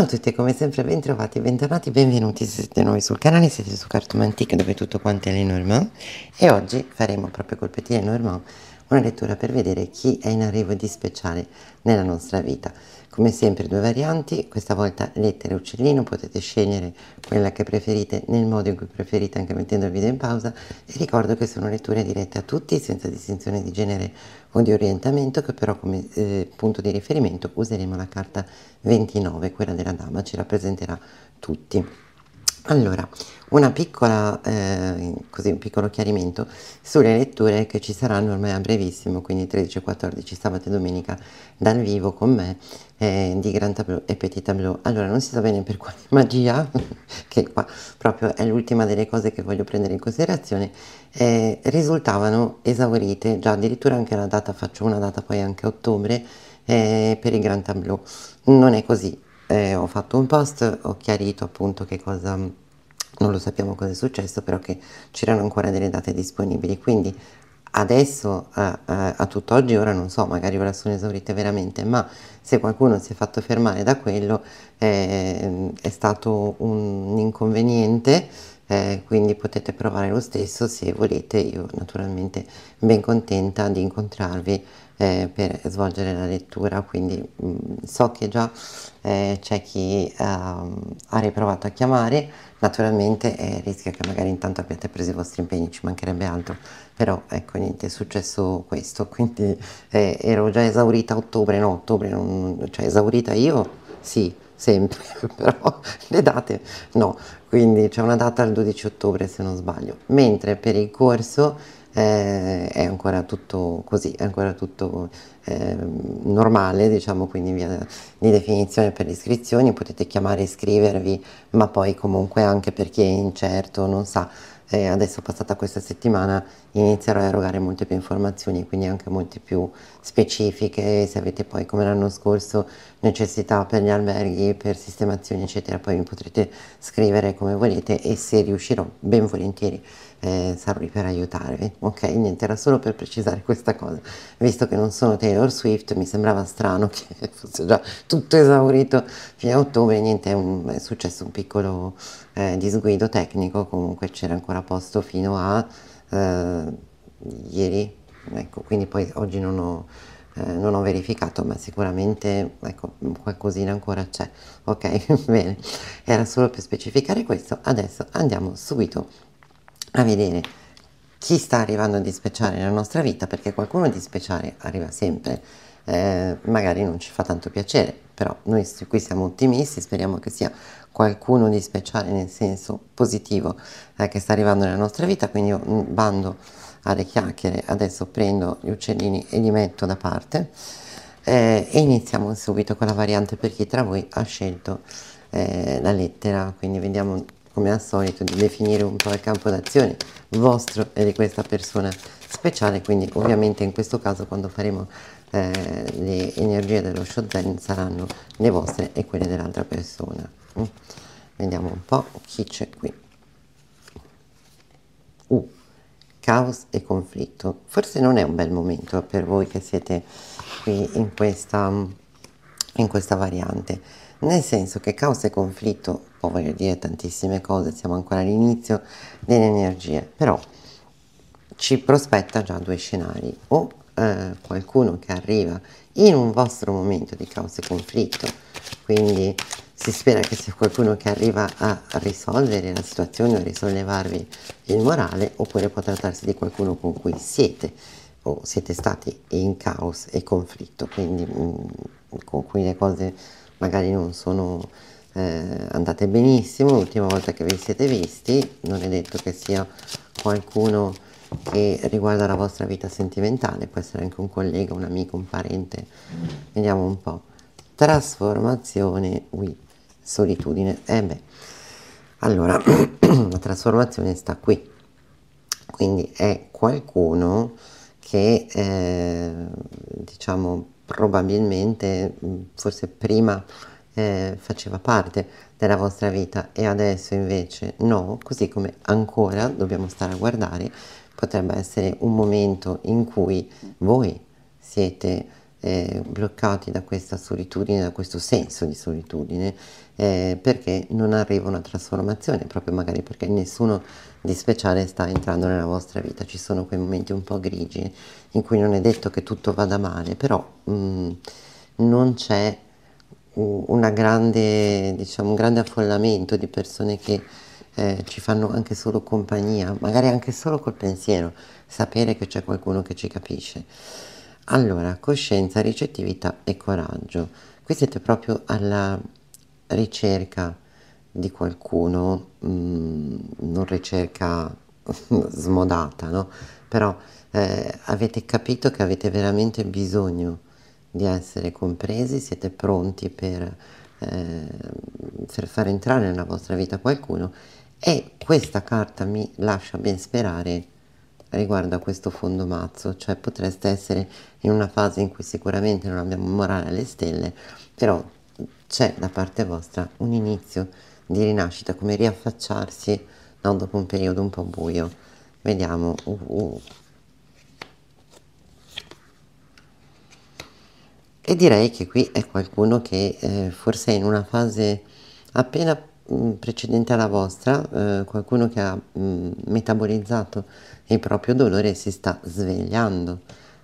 Ciao a tutti, come sempre ben trovati, bentornati, benvenuti se siete nuovi sul canale, siete su Cartomantic dove tutto quanto è Lenormand e oggi faremo proprio col Petit Lenormand una lettura per vedere chi è in arrivo di speciale nella nostra vita. Come sempre due varianti, questa volta lettera e uccellino, potete scegliere quella che preferite nel modo in cui preferite anche mettendo il video in pausa. E ricordo che sono letture dirette a tutti senza distinzione di genere o di orientamento che però come eh, punto di riferimento useremo la carta 29, quella della dama, ci rappresenterà tutti. Allora, piccola, eh, così un piccolo chiarimento sulle letture che ci saranno ormai a brevissimo, quindi 13 e 14 sabato e domenica dal vivo con me eh, di Grand Tableau e Petit Tableau. Allora, non si sa bene per quale magia, che qua proprio è l'ultima delle cose che voglio prendere in considerazione, eh, risultavano esaurite, già addirittura anche la data, faccio una data poi anche a ottobre eh, per il Grand Tableau. Non è così, eh, ho fatto un post, ho chiarito appunto che cosa, non lo sappiamo cosa è successo, però che c'erano ancora delle date disponibili, quindi adesso a, a, a tutt'oggi ora non so, magari ora sono esaurite veramente, ma se qualcuno si è fatto fermare da quello eh, è stato un inconveniente, eh, quindi potete provare lo stesso se volete, io naturalmente ben contenta di incontrarvi eh, per svolgere la lettura, quindi mh, mm, so che già eh, c'è chi uh, ha riprovato a chiamare, naturalmente eh, rischia che magari intanto abbiate preso i vostri impegni, ci mancherebbe altro, però ecco niente, è successo questo, quindi eh, ero già esaurita a ottobre, no, ottobre, non, cioè esaurita io, sì, sempre, però le date no, quindi c'è una data il 12 ottobre se non sbaglio, mentre per il corso eh, è ancora tutto così, è ancora tutto eh, normale, diciamo, quindi via di definizione per le iscrizioni, potete chiamare e iscrivervi, ma poi comunque anche per chi è incerto, non sa, eh, adesso passata questa settimana inizierò a erogare molte più informazioni, quindi anche molte più specifiche, se avete poi come l'anno scorso necessità per gli alberghi, per sistemazioni eccetera, poi mi potrete scrivere come volete e se riuscirò ben volentieri eh, sarò lì per aiutarvi, ok? Niente, era solo per precisare questa cosa, visto che non sono Taylor Swift, mi sembrava strano che fosse già tutto esaurito fino a ottobre, niente, è, un, è successo un piccolo eh, disguido tecnico, comunque c'era ancora posto fino a eh, ieri, ecco, quindi poi oggi non ho... Eh, non ho verificato ma sicuramente ecco qualcosina ancora c'è ok? Bene era solo per specificare questo. Adesso andiamo subito a vedere chi sta arrivando di speciale nella nostra vita, perché qualcuno di speciale arriva sempre, eh, magari non ci fa tanto piacere, però noi qui siamo ottimisti, speriamo che sia qualcuno di speciale nel senso positivo eh, che sta arrivando nella nostra vita, quindi io mm, bando alle chiacchiere, adesso prendo gli uccellini e li metto da parte eh, e iniziamo subito con la variante per chi tra voi ha scelto eh, la lettera, quindi vediamo come al solito di definire un po' il campo d'azione vostro e di questa persona speciale. Quindi ovviamente in questo caso quando faremo eh, le energie dello show zen saranno le vostre e quelle dell'altra persona. Mm. vediamo un po' chi c'è qui. Uh, caos e conflitto. Forse non è un bel momento per voi che siete qui in questa in questa variante. Nel senso che caos e conflitto può voler dire tantissime cose, siamo ancora all'inizio delle energie, però ci prospetta già due scenari, o eh, qualcuno che arriva in un vostro momento di caos e conflitto, quindi si spera che sia qualcuno che arriva a risolvere la situazione o risollevarvi il morale, oppure può trattarsi di qualcuno con cui siete o siete stati in caos e conflitto, quindi mh, mm, con cui le cose magari non sono eh, andate benissimo, l'ultima volta che vi siete visti, non è detto che sia qualcuno che riguarda la vostra vita sentimentale, può essere anche un collega, un amico, un parente, vediamo un po'. Trasformazione, ui, solitudine, eh beh, allora, la trasformazione sta qui, quindi è qualcuno che eh, diciamo probabilmente forse prima eh, faceva parte della vostra vita e adesso invece no, così come ancora dobbiamo stare a guardare, potrebbe essere un momento in cui voi siete eh, bloccati da questa solitudine, da questo senso di solitudine, eh, perché non arriva una trasformazione, proprio magari perché nessuno di speciale sta entrando nella vostra vita. Ci sono quei momenti un po' grigi in cui non è detto che tutto vada male, però mh, mm, non c'è grande, diciamo, un grande affollamento di persone che eh, ci fanno anche solo compagnia, magari anche solo col pensiero, sapere che c'è qualcuno che ci capisce. Allora, coscienza, ricettività e coraggio. Qui siete proprio alla ricerca di qualcuno, mh, mm, non ricerca smodata, no? Però eh, avete capito che avete veramente bisogno di essere compresi, siete pronti per, eh, per far entrare nella vostra vita qualcuno e questa carta mi lascia ben sperare riguardo a questo fondo mazzo, cioè potreste essere in una fase in cui sicuramente non abbiamo morale alle stelle, però c'è da parte vostra un inizio di rinascita, come riaffacciarsi no, dopo un periodo un po' buio. Vediamo. Uh, uh. E direi che qui è qualcuno che eh, forse è in una fase appena mh, precedente alla vostra, eh, qualcuno che ha mh, metabolizzato il proprio dolore e si sta svegliando.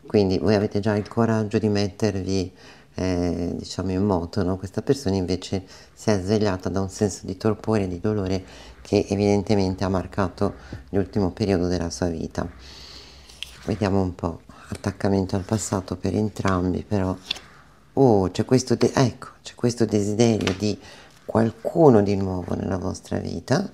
Quindi voi avete già il coraggio di mettervi eh, diciamo in moto, no? questa persona invece si è svegliata da un senso di torpore e di dolore che evidentemente ha marcato l'ultimo periodo della sua vita. Vediamo un po', attaccamento al passato per entrambi, però oh, c'è questo, de- ecco, c'è questo desiderio di qualcuno di nuovo nella vostra vita,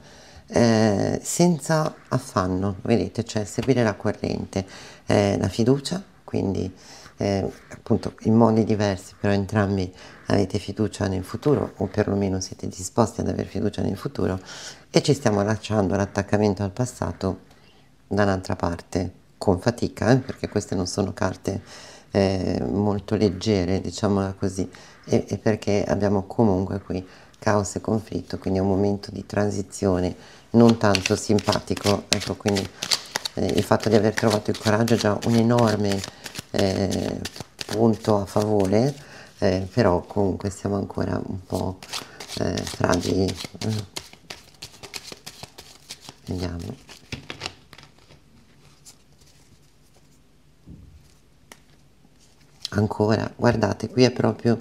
eh, senza affanno, vedete, cioè seguire la corrente, eh, la fiducia, quindi eh, appunto in modi diversi, però entrambi avete fiducia nel futuro o perlomeno siete disposti ad avere fiducia nel futuro e ci stiamo lasciando l'attaccamento al passato da un'altra parte, con fatica, eh, perché queste non sono carte eh, molto leggere, diciamola così, e, e, perché abbiamo comunque qui caos e conflitto, quindi è un momento di transizione non tanto simpatico, ecco quindi eh, il fatto di aver trovato il coraggio è già un enorme eh, punto a favore, eh, però comunque siamo ancora un po' eh, fragili. Vediamo. Ancora, guardate, qui è proprio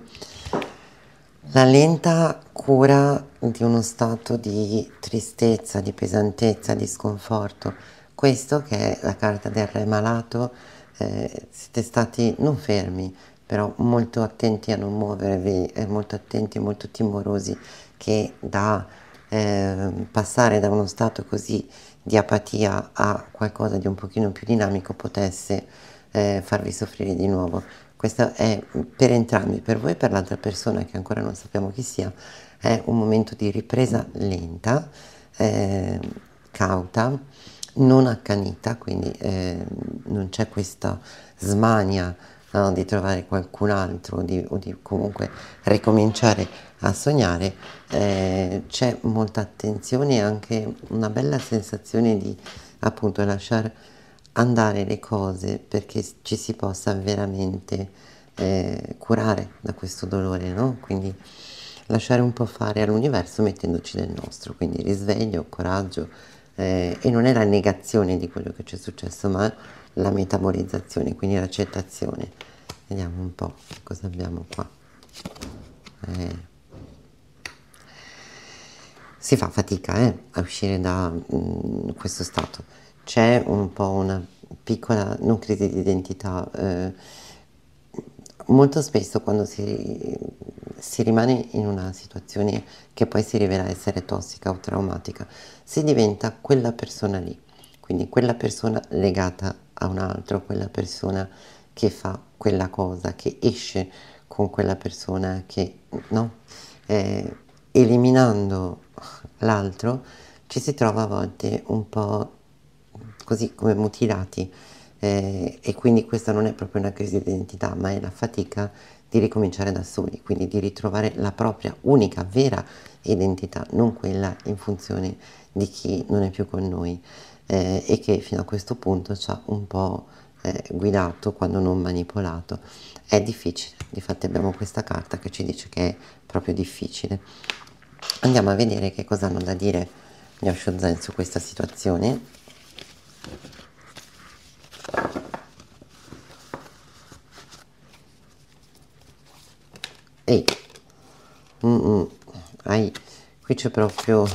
la lenta cura di uno stato di tristezza, di pesantezza, di sconforto. Questo che è la carta del re malato, eh, siete stati non fermi, però molto attenti a non muovervi, eh, molto attenti e molto timorosi che da eh, passare da uno stato così di apatia a qualcosa di un pochino più dinamico potesse eh, farvi soffrire di nuovo. Questo è per entrambi, per voi e per l'altra persona che ancora non sappiamo chi sia, è un momento di ripresa lenta, eh, cauta, non accanita, quindi eh, non c'è questa smania no, di trovare qualcun altro di, o di comunque ricominciare a sognare, eh, c'è molta attenzione e anche una bella sensazione di appunto lasciare andare le cose perché ci si possa veramente eh, curare da questo dolore, no? Quindi lasciare un po' fare all'universo mettendoci del nostro, quindi risveglio, coraggio eh, e non è la negazione di quello che ci è successo, ma la metabolizzazione, quindi l'accettazione. Vediamo un po' cosa abbiamo qua. Eh. Si fa fatica eh, a uscire da mh, mm, questo stato c'è un po' una piccola, non crisi di identità, eh, molto spesso quando si, si, rimane in una situazione che poi si rivela essere tossica o traumatica, si diventa quella persona lì, quindi quella persona legata a un altro, quella persona che fa quella cosa, che esce con quella persona, che no? Eh, eliminando l'altro ci si trova a volte un po' così come mutilati eh, e quindi questa non è proprio una crisi di identità ma è la fatica di ricominciare da soli, quindi di ritrovare la propria unica, vera identità, non quella in funzione di chi non è più con noi eh, e che fino a questo punto ci ha un po' eh, guidato, quando non manipolato. È difficile, difatti abbiamo questa carta che ci dice che è proprio difficile. Andiamo a vedere che cosa hanno da dire gli Osho Zen su questa situazione. Ehi, mm -mm. Ai, qui c'è proprio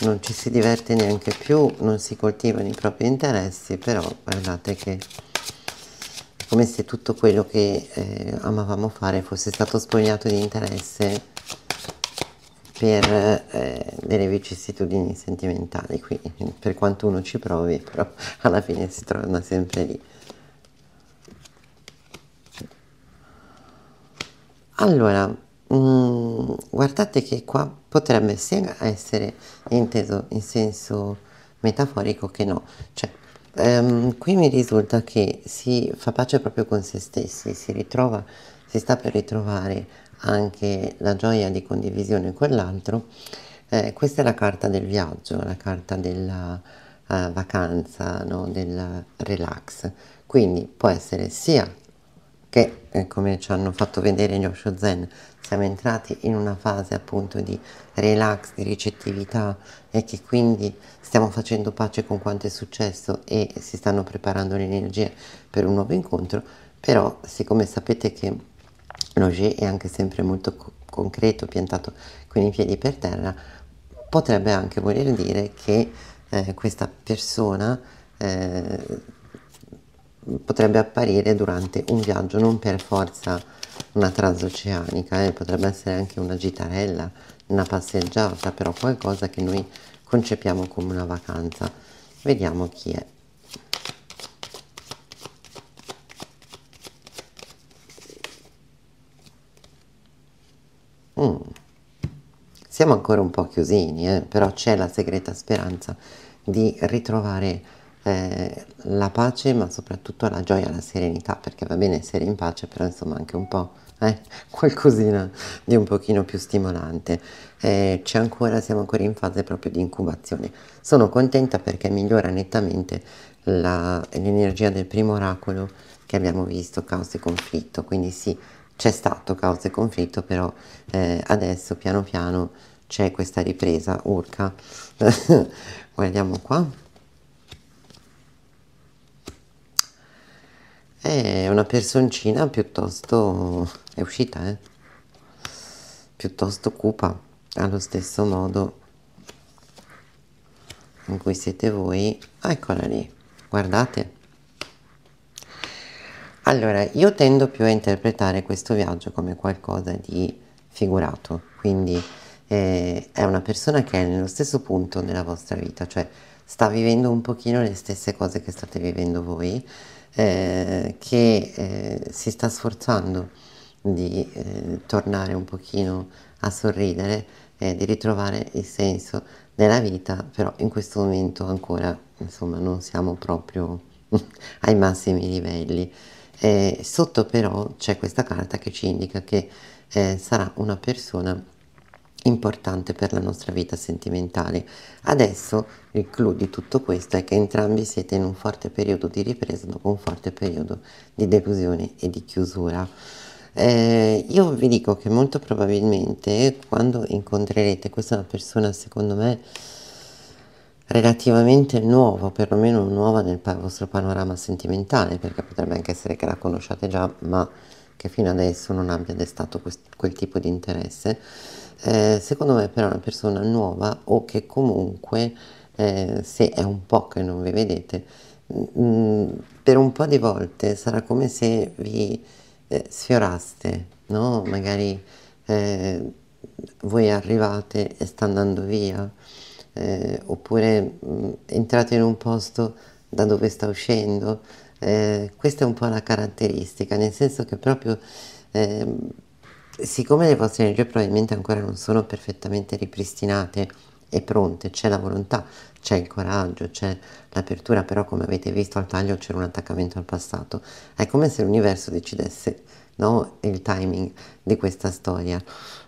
non ci si diverte neanche più, non si coltivano i propri interessi, però guardate che è come se tutto quello che eh, amavamo fare fosse stato spognato di interesse per eh, delle vicissitudini sentimentali, quindi per quanto uno ci provi, però alla fine si torna sempre lì. Allora, mh, mm, guardate che qua potrebbe sia essere inteso in senso metaforico che no, cioè ehm, qui mi risulta che si fa pace proprio con se stessi, si ritrova, si sta per ritrovare anche la gioia di condivisione con l'altro, eh, questa è la carta del viaggio, la carta della uh, vacanza, no? del relax, quindi può essere sia che eh, come ci hanno fatto vedere gli Osho Zen siamo entrati in una fase appunto di relax, di ricettività e che quindi stiamo facendo pace con quanto è successo e si stanno preparando le energie per un nuovo incontro, però siccome sapete che l'Oger è anche sempre molto co concreto, piantato con i piedi per terra, potrebbe anche voler dire che eh, questa persona eh, potrebbe apparire durante un viaggio, non per forza una transoceanica, eh, potrebbe essere anche una gitarella, una passeggiata, però qualcosa che noi concepiamo come una vacanza. Vediamo chi è. Mm. Siamo ancora un po' chiusini, eh? però c'è la segreta speranza di ritrovare eh, la pace ma soprattutto la gioia, la serenità, perché va bene essere in pace, però insomma anche un po' eh, qualcosina di un pochino più stimolante. Eh, c'è ancora, siamo ancora in fase proprio di incubazione. Sono contenta perché migliora nettamente l'energia del primo oracolo che abbiamo visto, caos e conflitto, quindi sì, c'è stato caos e conflitto, però eh, adesso piano piano c'è questa ripresa, urca. Guardiamo qua. È una personcina piuttosto... è uscita, eh? Piuttosto cupa, allo stesso modo in cui siete voi. Eccola lì, guardate. Allora, io tendo più a interpretare questo viaggio come qualcosa di figurato, quindi eh, è una persona che è nello stesso punto della vostra vita, cioè sta vivendo un pochino le stesse cose che state vivendo voi, eh, che eh, si sta sforzando di eh, tornare un pochino a sorridere di ritrovare il senso della vita, però in questo momento ancora insomma non siamo proprio ai massimi livelli. Eh, sotto però c'è questa carta che ci indica che eh, sarà una persona importante per la nostra vita sentimentale. Adesso il clou di tutto questo è che entrambi siete in un forte periodo di ripresa dopo un forte periodo di delusione e di chiusura. Eh, io vi dico che molto probabilmente quando incontrerete, questa persona secondo me relativamente nuova, perlomeno nuova nel vostro panorama sentimentale, perché potrebbe anche essere che la conosciate già, ma che fino adesso non abbia destato quel tipo di interesse eh, secondo me però è una persona nuova o che comunque eh, se è un po' che non vi vedete mh, mm, per un po' di volte sarà come se vi eh, sfioraste no? magari eh, voi arrivate e sta andando via eh, oppure mh, mm, entrate in un posto da dove sta uscendo eh, questa è un po' la caratteristica nel senso che proprio ehm, siccome le vostre energie probabilmente ancora non sono perfettamente ripristinate e pronte, c'è la volontà, c'è il coraggio, c'è l'apertura, però come avete visto al taglio c'era un attaccamento al passato. È come se l'universo decidesse no, il timing di questa storia.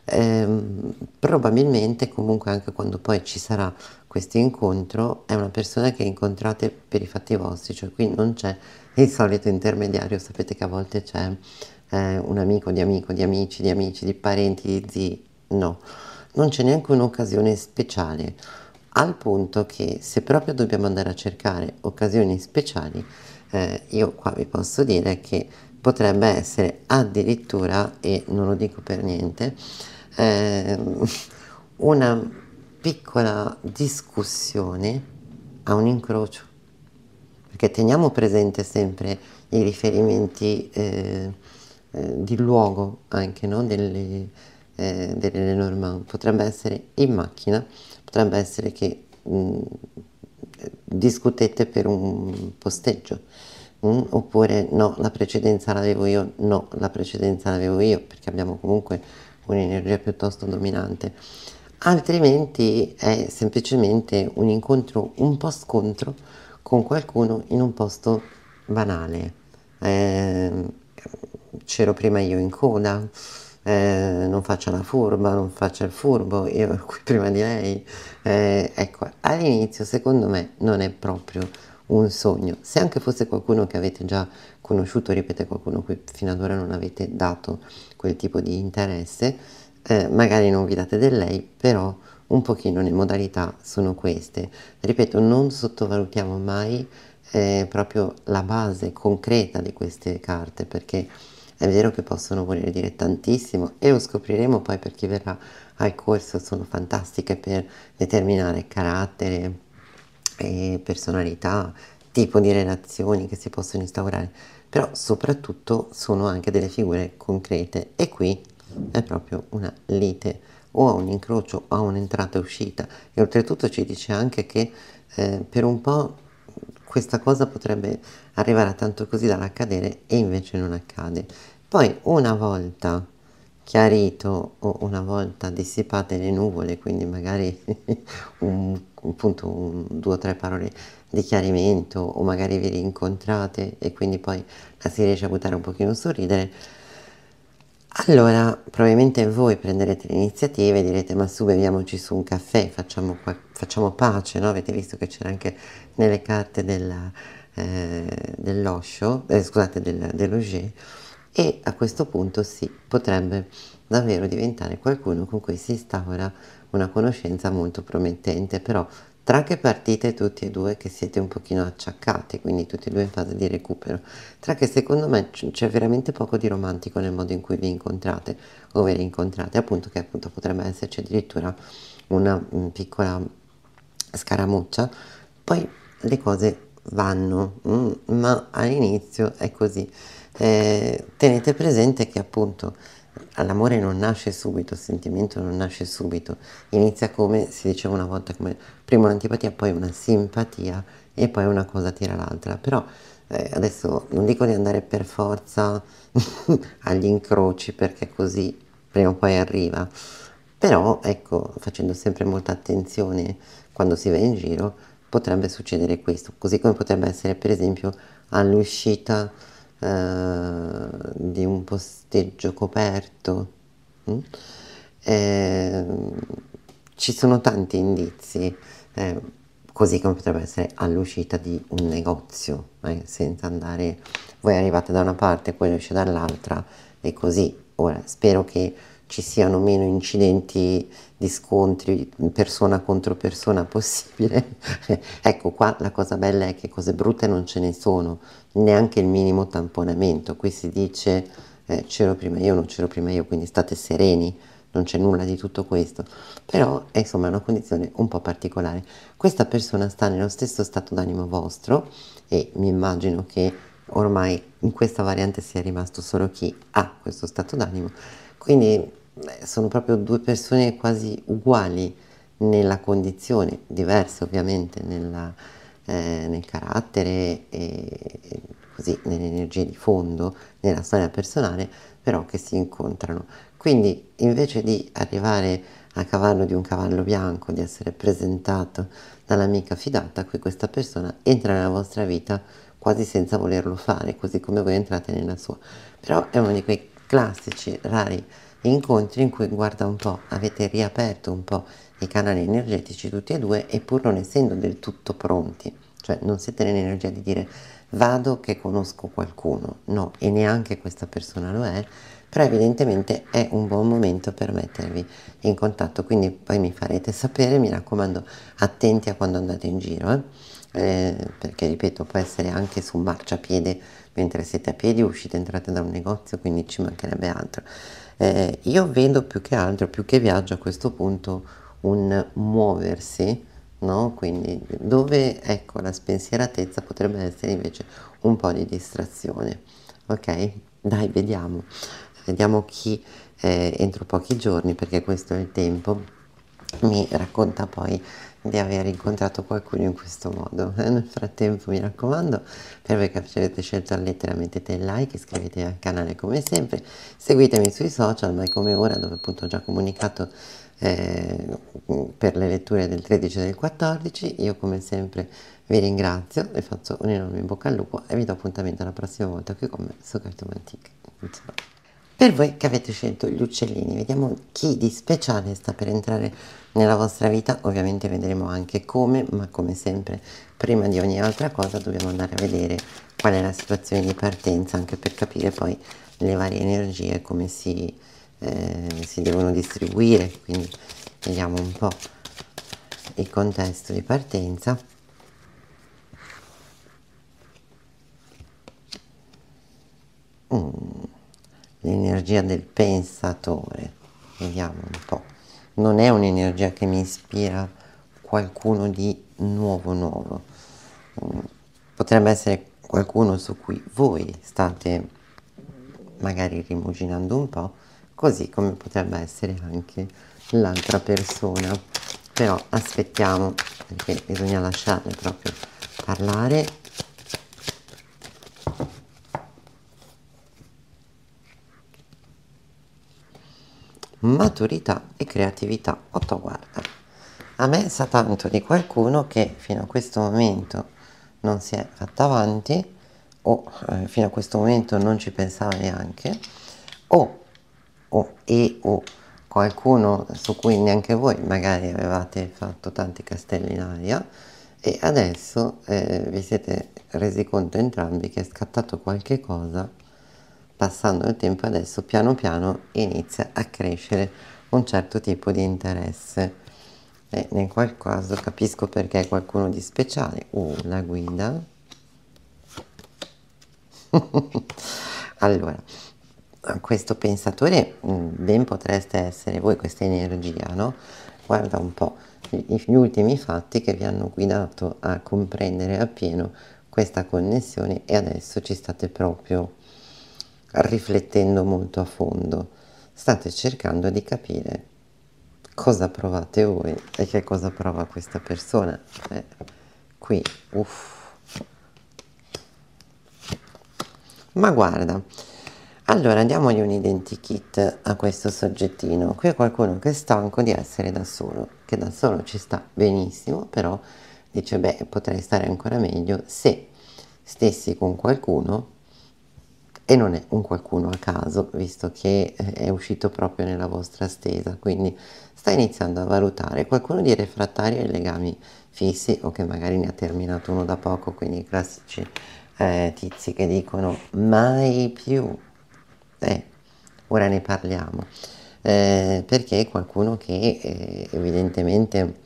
Ehm, probabilmente comunque anche quando poi ci sarà questo incontro è una persona che incontrate per i fatti vostri, cioè qui non c'è il solito intermediario, sapete che a volte c'è eh, un amico di amico, di amici, di amici, di parenti, di zii, no, non c'è neanche un'occasione speciale, al punto che se proprio dobbiamo andare a cercare occasioni speciali, eh, io qua vi posso dire che potrebbe essere addirittura, e non lo dico per niente, eh, una piccola discussione a un incrocio, perché teniamo presente sempre i riferimenti eh, eh, di luogo anche no? delle, eh, delle Normand. Potrebbe essere in macchina, potrebbe essere che mh, mm, discutete per un posteggio, mm? oppure no, la precedenza l'avevo io, no, la precedenza l'avevo io, perché abbiamo comunque un'energia piuttosto dominante altrimenti è semplicemente un incontro, un po' scontro con qualcuno in un posto banale. Eh, c'ero prima io in coda, eh, non faccio la furba, non faccio il furbo, io ero qui prima di lei. Eh, ecco, all'inizio secondo me non è proprio un sogno. Se anche fosse qualcuno che avete già conosciuto, ripeto, qualcuno cui fino ad ora non avete dato quel tipo di interesse, eh, magari non vi date del lei, però un pochino le modalità sono queste. Ripeto, non sottovalutiamo mai eh, proprio la base concreta di queste carte, perché è vero che possono voler dire tantissimo e lo scopriremo poi per chi verrà al corso, sono fantastiche per determinare carattere, e personalità, tipo di relazioni che si possono instaurare, però soprattutto sono anche delle figure concrete e qui è proprio una lite o a un incrocio o a un'entrata e uscita e oltretutto ci dice anche che eh, per un po' questa cosa potrebbe arrivare a tanto così dall'accadere e invece non accade. Poi una volta chiarito o una volta dissipate le nuvole, quindi magari un, appunto un, due o tre parole di chiarimento o magari vi rincontrate e quindi poi la si riesce a buttare un pochino a sorridere, allora, probabilmente voi prenderete l'iniziativa e direte ma su beviamoci su un caffè, facciamo, facciamo pace, no? Avete visto che c'era anche nelle carte della, eh, dell'Osho, eh, scusate, del, dell'Auger, e a questo punto sì, potrebbe davvero diventare qualcuno con cui si instaura una conoscenza molto promettente, però tra che partite tutti e due che siete un pochino acciaccati, quindi tutti e due in fase di recupero, tra che secondo me c'è veramente poco di romantico nel modo in cui vi incontrate o vi rincontrate, appunto che appunto potrebbe esserci addirittura una mm, piccola scaramuccia, poi le cose vanno, mm, ma all'inizio è così. Eh, tenete presente che appunto l'amore non nasce subito, il sentimento non nasce subito, inizia come si diceva una volta, come prima un'antipatia, poi una simpatia e poi una cosa tira l'altra. Però eh, adesso non dico di andare per forza agli incroci perché così prima o poi arriva, però ecco, facendo sempre molta attenzione quando si va in giro, potrebbe succedere questo, così come potrebbe essere per esempio all'uscita eh, di un posteggio coperto. Mm? Eh, ci sono tanti indizi, eh, così come potrebbe essere all'uscita di un negozio, eh, senza andare, voi arrivate da una parte, poi esce dall'altra e così. Ora, spero che ci siano meno incidenti di scontri persona contro persona possibile. ecco qua la cosa bella è che cose brutte non ce ne sono, neanche il minimo tamponamento. Qui si dice eh, c'ero prima io, non c'ero prima io, quindi state sereni, non c'è nulla di tutto questo. Però è insomma una condizione un po' particolare. Questa persona sta nello stesso stato d'animo vostro e mi immagino che ormai in questa variante sia rimasto solo chi ha questo stato d'animo. Quindi sono proprio due persone quasi uguali nella condizione, diverse ovviamente nella, eh, nel carattere e, così nelle energie di fondo, nella storia personale, però che si incontrano. Quindi invece di arrivare a cavallo di un cavallo bianco, di essere presentato dall'amica fidata, qui questa persona entra nella vostra vita quasi senza volerlo fare, così come voi entrate nella sua. Però è uno di quei classici, rari incontri in cui guarda un po', avete riaperto un po' i canali energetici tutti e due e pur non essendo del tutto pronti, cioè non siete nell'energia di dire vado che conosco qualcuno, no, e neanche questa persona lo è, però evidentemente è un buon momento per mettervi in contatto, quindi poi mi farete sapere, mi raccomando, attenti a quando andate in giro, eh? Eh, perché ripeto, può essere anche su marciapiede mentre siete a piedi, uscite, entrate da un negozio, quindi ci mancherebbe altro. Eh, io vedo più che altro, più che viaggio a questo punto, un muoversi, no? Quindi dove ecco la spensieratezza potrebbe essere invece un po' di distrazione. Ok? Dai, vediamo. Vediamo chi eh, entro pochi giorni, perché questo è il tempo, mi racconta poi di aver incontrato qualcuno in questo modo. Nel frattempo mi raccomando, per voi che avete scelto la lettera mettete il like, iscrivetevi al canale come sempre, seguitemi sui social, ma come ora dove appunto ho già comunicato eh, per le letture del 13 e del 14, io come sempre vi ringrazio, vi faccio un enorme in bocca al lupo e vi do appuntamento la prossima volta qui con me su. Ciao. Per voi che avete scelto gli uccellini, vediamo chi di speciale sta per entrare nella vostra vita, ovviamente vedremo anche come, ma come sempre prima di ogni altra cosa dobbiamo andare a vedere qual è la situazione di partenza, anche per capire poi le varie energie, come si, eh, si devono distribuire, quindi vediamo un po' il contesto di partenza. Mm l'energia del pensatore. Vediamo un po'. Non è un'energia che mi ispira qualcuno di nuovo nuovo. Mm, potrebbe essere qualcuno su cui voi state magari rimuginando un po', così come potrebbe essere anche l'altra persona. Però aspettiamo perché bisogna lasciarle proprio parlare maturità e creatività. Otto guarda, a me sa tanto di qualcuno che fino a questo momento non si è fatta avanti o eh, fino a questo momento non ci pensava neanche o, o e o qualcuno su cui neanche voi magari avevate fatto tanti castelli in aria e adesso eh, vi siete resi conto entrambi che è scattato qualche cosa passando il tempo adesso piano piano inizia a crescere un certo tipo di interesse. E nel qual caso capisco perché qualcuno di speciale. Uh, la guida. Allora questo pensatore mm, ben potreste essere voi questa energia no guarda un po' gli ultimi fatti che vi hanno guidato a comprendere appieno questa connessione e adesso ci state proprio riflettendo molto a fondo, state cercando di capire cosa provate voi e che cosa prova questa persona. Eh, qui, uff. Ma guarda, allora diamogli un identikit a questo soggettino. Qui è qualcuno che è stanco di essere da solo, che da solo ci sta benissimo, però dice, beh, potrei stare ancora meglio se stessi con qualcuno e non è un qualcuno a caso, visto che eh, è uscito proprio nella vostra stesa, quindi sta iniziando a valutare qualcuno di refrattario ai legami fissi o che magari ne ha terminato uno da poco, quindi i classici eh, tizi che dicono mai più. Eh, ora ne parliamo. Eh, perché qualcuno che eh, evidentemente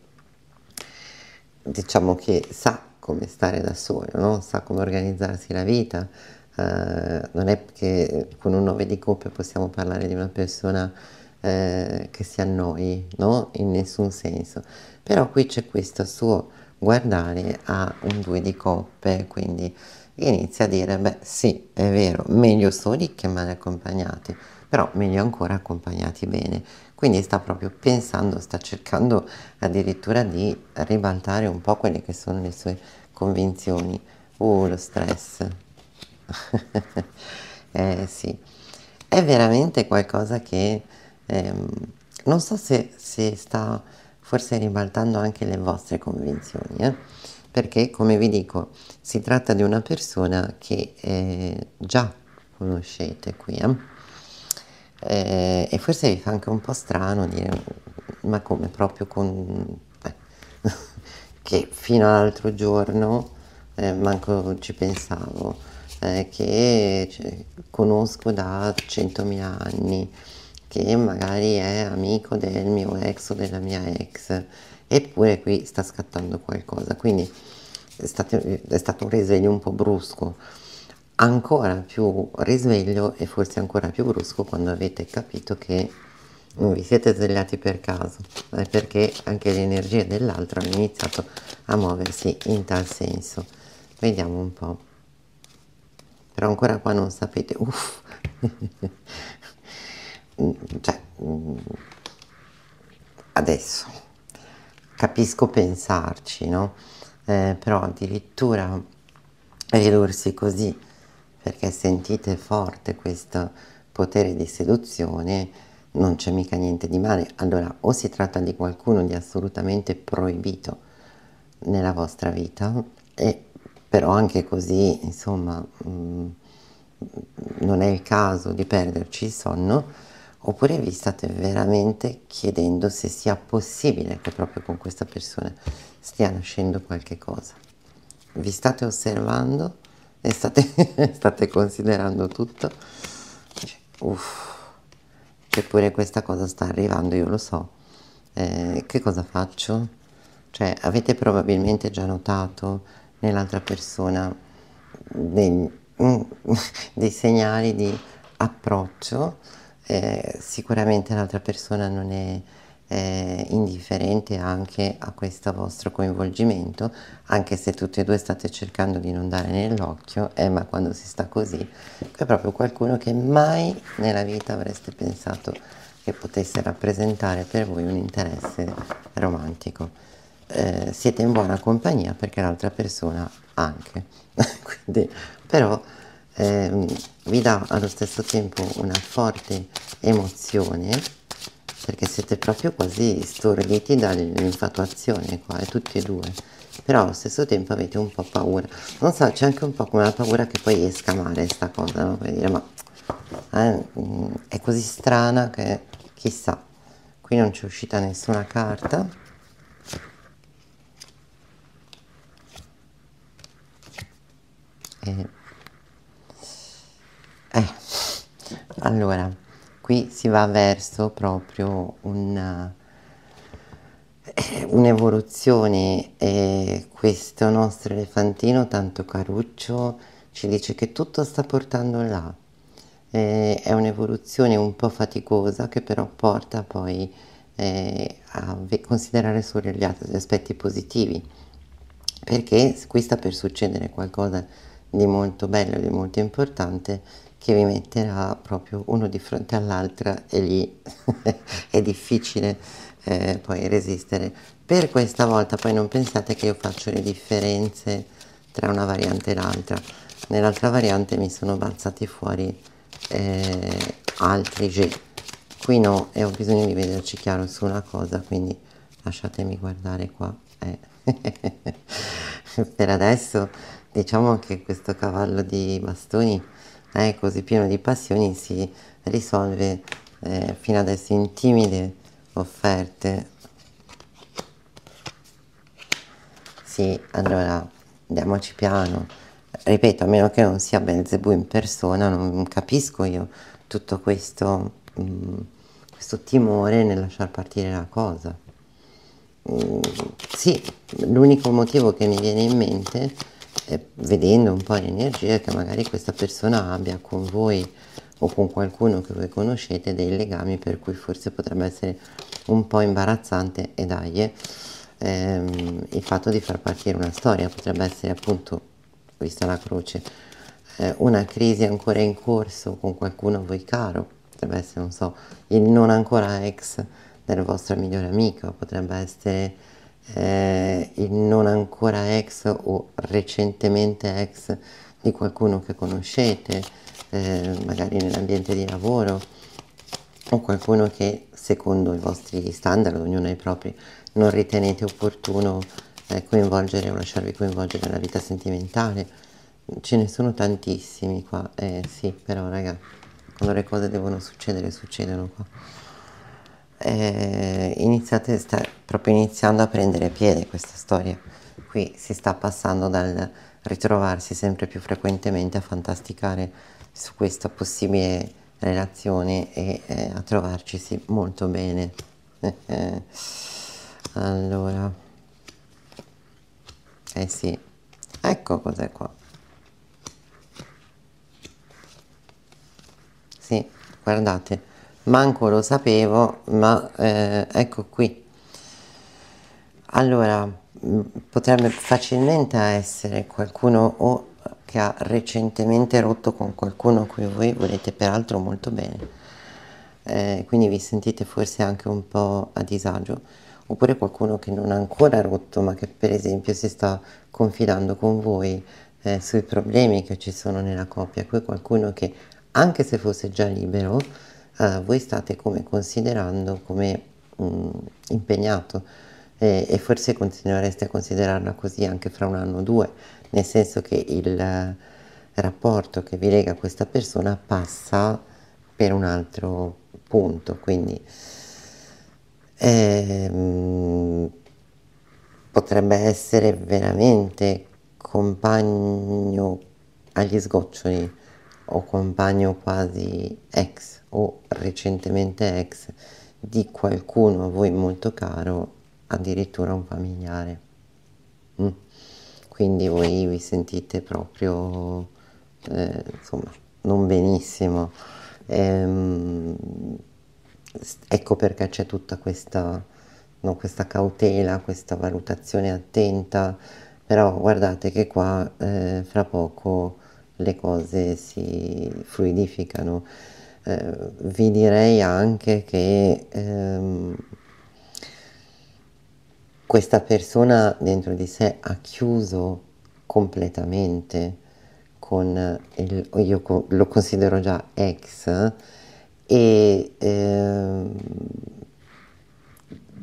diciamo che sa come stare da solo, no? sa come organizzarsi la vita, Uh, non è che con un 9 di coppia possiamo parlare di una persona uh, che si annoi, no? In nessun senso. Però qui c'è questo suo guardare a un 2 di coppe, quindi inizia a dire, beh sì, è vero, meglio soli che male accompagnati, però meglio ancora accompagnati bene. Quindi sta proprio pensando, sta cercando addirittura di ribaltare un po' quelle che sono le sue convinzioni. Uh, lo stress, eh sì, è veramente qualcosa che ehm, non so se, se, sta forse ribaltando anche le vostre convinzioni, eh? perché come vi dico si tratta di una persona che eh, già conoscete qui eh? eh? e forse vi fa anche un po' strano dire ma come proprio con... Che fino all'altro giorno eh, manco ci pensavo, eh, che cioè, conosco da 100.000 anni, che magari è amico del mio ex o della mia ex, eppure qui sta scattando qualcosa, quindi è stato, è stato un risveglio un po' brusco, ancora più risveglio e forse ancora più brusco quando avete capito che non vi siete svegliati per caso, è perché anche le energie dell'altro hanno iniziato a muoversi in tal senso. Vediamo un po'. Però ancora qua non sapete, uff, cioè, adesso capisco pensarci, no? Eh, però addirittura ridursi così perché sentite forte questo potere di seduzione non c'è mica niente di male. Allora, o si tratta di qualcuno di assolutamente proibito nella vostra vita, e però anche così, insomma, mh, mm, non è il caso di perderci il sonno, oppure vi state veramente chiedendo se sia possibile che proprio con questa persona stia nascendo qualche cosa. Vi state osservando e state, state considerando tutto. Uff eppure questa cosa sta arrivando, io lo so. Eh, che cosa faccio? Cioè, avete probabilmente già notato nell'altra persona dei, dei, segnali di approccio, eh, sicuramente l'altra persona non è eh, indifferente anche a questo vostro coinvolgimento, anche se tutti e due state cercando di non dare nell'occhio, eh, ma quando si sta così, è proprio qualcuno che mai nella vita avreste pensato che potesse rappresentare per voi un interesse romantico. Eh, siete in buona compagnia perché l'altra persona anche, Quindi, però ehm, vi dà allo stesso tempo una forte emozione perché siete proprio quasi storditi dall'infatuazione qua, e tutti e due, però allo stesso tempo avete un po' paura, non so, c'è anche un po' come la paura che poi esca male sta cosa, no? Per dire, ma eh, mm, è così strana che chissà, qui non c'è uscita nessuna carta, e, eh, allora qui si va verso proprio una, eh, un'evoluzione e questo nostro elefantino tanto caruccio ci dice che tutto sta portando là. Eh, è un'evoluzione un po' faticosa che però porta poi eh, a considerare solo gli, altri, gli aspetti positivi. Perché qui sta per succedere qualcosa di molto bello, di molto importante che vi metterà proprio uno di fronte all'altra e lì è difficile eh, poi resistere. Per questa volta poi non pensate che io faccio le differenze tra una variante e l'altra. Nell'altra variante mi sono balzati fuori eh, altri G. Qui no, e ho bisogno di vederci chiaro su una cosa, quindi lasciatemi guardare qua. Eh. per adesso diciamo che questo cavallo di bastoni è così pieno di passioni si risolve eh, fino adesso in timide offerte. Sì, allora andiamoci piano. Ripeto, a meno che non sia Belzebù in persona, non capisco io tutto questo, mh, mm, questo timore nel lasciar partire la cosa. Mm, sì, l'unico motivo che mi viene in mente vedendo un po' l'energia che magari questa persona abbia con voi o con qualcuno che voi conoscete dei legami per cui forse potrebbe essere un po' imbarazzante. E dai eh, ehm, il fatto di far partire una storia potrebbe essere appunto vista la croce eh, una crisi ancora in corso con qualcuno a voi caro. Potrebbe essere non so il non ancora ex del vostro migliore amico potrebbe essere eh, il non ancora ex o recentemente ex di qualcuno che conoscete, eh, magari nell'ambiente di lavoro, o qualcuno che secondo i vostri standard, ognuno i propri, non ritenete opportuno eh, coinvolgere o lasciarvi coinvolgere nella vita sentimentale. Ce ne sono tantissimi qua, eh sì, però raga, quando le cose devono succedere, succedono qua. Eh, iniziate, sta proprio iniziando a prendere piede questa storia. Qui si sta passando dal ritrovarsi sempre più frequentemente a fantasticare su questa possibile relazione e eh, a trovarci molto bene. allora, eh sì, ecco cos'è qua. Sì, guardate, manco lo sapevo, ma eh, ecco qui. Allora, mm, potrebbe facilmente essere qualcuno o che ha recentemente rotto con qualcuno a cui voi volete peraltro molto bene, eh, quindi vi sentite forse anche un po' a disagio, oppure qualcuno che non ha ancora rotto ma che per esempio si sta confidando con voi eh, sui problemi che ci sono nella coppia, qui qualcuno che anche se fosse già libero, eh, voi state come considerando come mh, mm, impegnato eh, e forse continuereste a considerarla così anche fra un anno o due, nel senso che il eh, rapporto che vi lega a questa persona passa per un altro punto, quindi ehm, potrebbe essere veramente compagno agli sgoccioli o compagno quasi ex o recentemente ex di qualcuno a voi molto caro, addirittura un familiare. Mm. Quindi voi vi sentite proprio, eh, insomma, non benissimo. Ehm, ecco perché c'è tutta questa, no, questa cautela, questa valutazione attenta, però guardate che qua eh, fra poco le cose si fluidificano. Eh, vi direi anche che ehm, questa persona dentro di sé ha chiuso completamente con il, io lo considero già ex e ehm,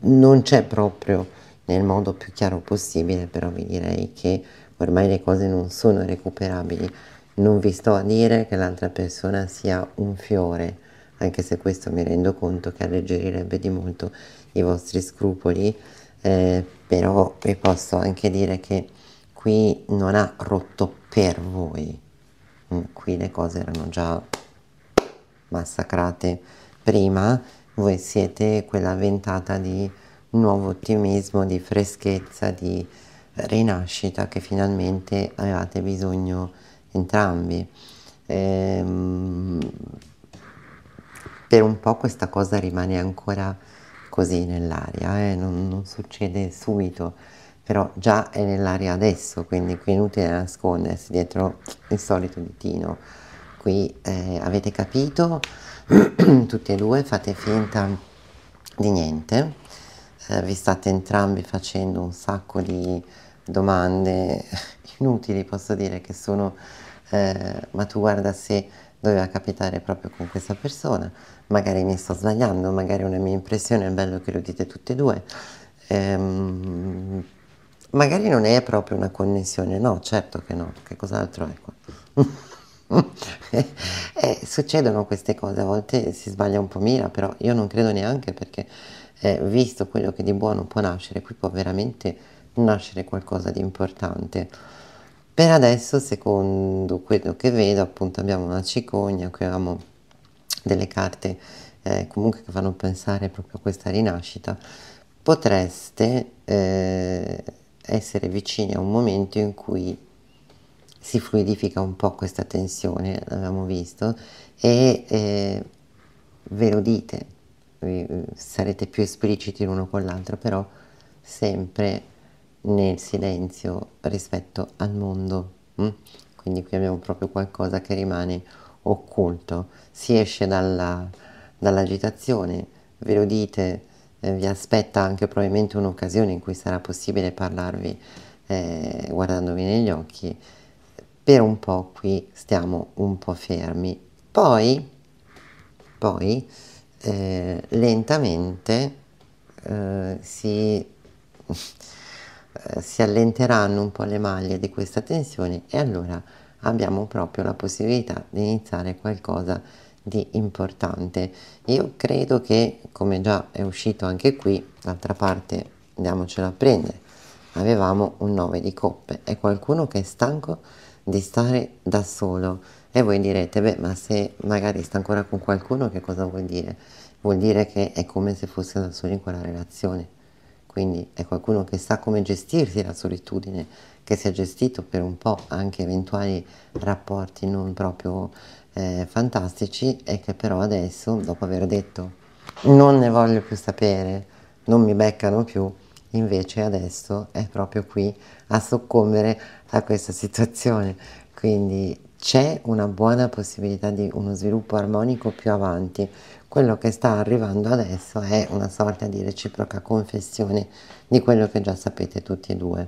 non c'è proprio nel modo più chiaro possibile, però vi direi che ormai le cose non sono recuperabili non vi sto a dire che l'altra persona sia un fiore, anche se questo mi rendo conto che alleggerirebbe di molto i vostri scrupoli, eh, però vi posso anche dire che qui non ha rotto per voi, mm, qui le cose erano già massacrate prima, voi siete quella ventata di nuovo ottimismo, di freschezza, di rinascita che finalmente avevate bisogno entrambi. Ehm, per un po' questa cosa rimane ancora così nell'aria, eh? non, non, succede subito, però già è nell'aria adesso, quindi qui è inutile nascondersi dietro il solito ditino. Qui eh, avete capito, tutti e due fate finta di niente, eh, vi state entrambi facendo un sacco di domande inutili, posso dire che sono eh, ma tu guarda se doveva capitare proprio con questa persona, magari mi sto sbagliando, magari una mia impressione, è bello che lo dite tutte e due, ehm, magari non è proprio una connessione, no, certo che no, che cos'altro è qua? eh, succedono queste cose, a volte si sbaglia un po' mira, però io non credo neanche perché eh, visto quello che di buono può nascere, qui può veramente nascere qualcosa di importante. Per adesso, secondo quello che vedo, appunto abbiamo una cicogna, qui abbiamo delle carte eh, comunque che fanno pensare proprio a questa rinascita, potreste eh, essere vicini a un momento in cui si fluidifica un po' questa tensione, l'abbiamo visto, e eh, ve lo dite, sarete più espliciti l'uno con l'altro, però sempre nel silenzio rispetto al mondo. Mm? Quindi qui abbiamo proprio qualcosa che rimane occulto, si esce dalla, dall'agitazione, ve lo dite, eh, vi aspetta anche probabilmente un'occasione in cui sarà possibile parlarvi eh, guardandovi negli occhi. Per un po' qui stiamo un po' fermi. Poi, poi eh, lentamente eh, si eh, si allenteranno un po' le maglie di questa tensione e allora abbiamo proprio la possibilità di iniziare qualcosa di importante. Io credo che, come già è uscito anche qui, d'altra parte andiamocelo a prendere, avevamo un 9 di coppe, è qualcuno che è stanco di stare da solo e voi direte, beh, ma se magari sta ancora con qualcuno, che cosa vuol dire? Vuol dire che è come se fosse da solo in quella relazione, quindi è qualcuno che sa come gestirsi la solitudine, che si è gestito per un po' anche eventuali rapporti non proprio eh, fantastici e che però adesso, dopo aver detto non ne voglio più sapere, non mi beccano più, invece adesso è proprio qui a soccombere a questa situazione. Quindi c'è una buona possibilità di uno sviluppo armonico più avanti. Quello che sta arrivando adesso è una sorta di reciproca confessione di quello che già sapete tutti e due.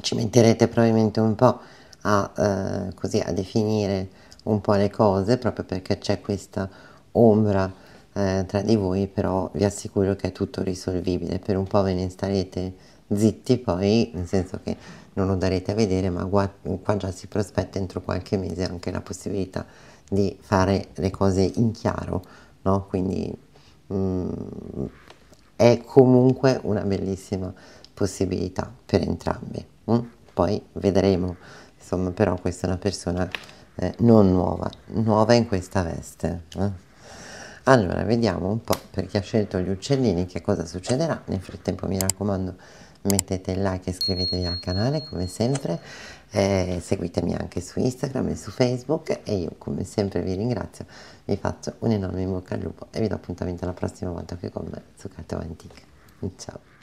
Ci metterete probabilmente un po' a, eh, così, a definire un po' le cose proprio perché c'è questa ombra eh, tra di voi, però vi assicuro che è tutto risolvibile. Per un po' ve ne starete zitti poi, nel senso che non lo darete a vedere, ma qua, qua già si prospetta entro qualche mese anche la possibilità di fare le cose in chiaro, no? Quindi mm, è comunque una bellissima possibilità per entrambi. Mm? Poi vedremo, insomma, però questa è una persona eh, non nuova, nuova in questa veste. Eh? Allora, vediamo un po' per chi ha scelto gli uccellini che cosa succederà. Nel frattempo mi raccomando mettete il like e iscrivetevi al canale come sempre. Eh, seguitemi anche su Instagram e su Facebook e io come sempre vi ringrazio, vi faccio un enorme in bocca al lupo e vi do appuntamento la prossima volta qui con me su Cartova Antique. Ciao!